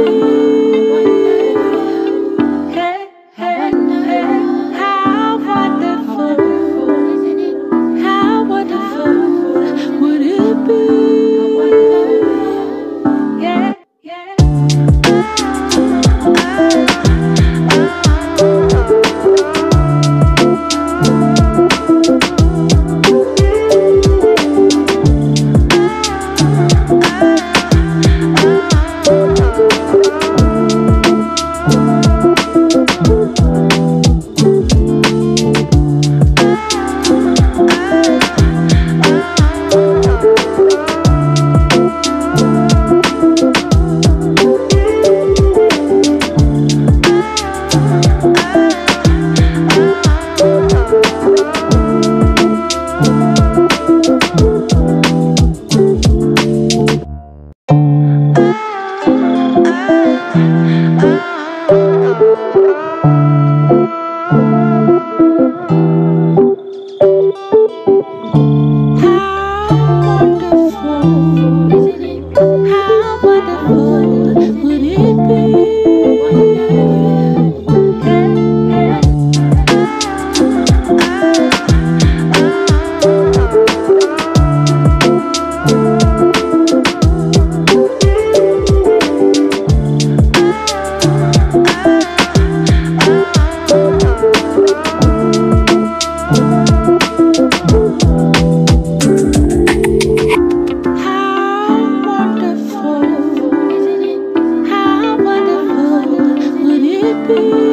be how wonderful would it be? be.